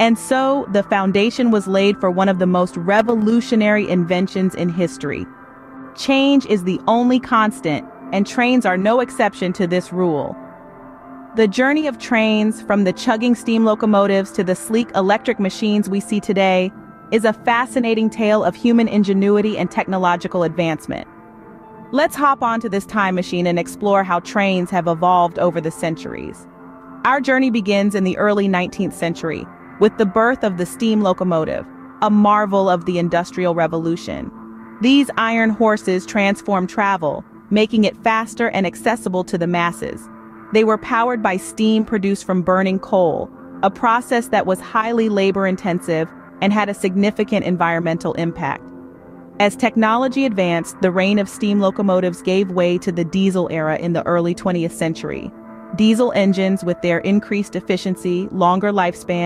And so, the foundation was laid for one of the most revolutionary inventions in history. Change is the only constant, and trains are no exception to this rule. The journey of trains, from the chugging steam locomotives to the sleek electric machines we see today, is a fascinating tale of human ingenuity and technological advancement. Let's hop onto this time machine and explore how trains have evolved over the centuries. Our journey begins in the early 19th century, with the birth of the steam locomotive, a marvel of the Industrial Revolution. These iron horses transformed travel, making it faster and accessible to the masses. They were powered by steam produced from burning coal, a process that was highly labor-intensive and had a significant environmental impact. As technology advanced, the reign of steam locomotives gave way to the diesel era in the early 20th century. Diesel engines, with their increased efficiency, longer lifespan,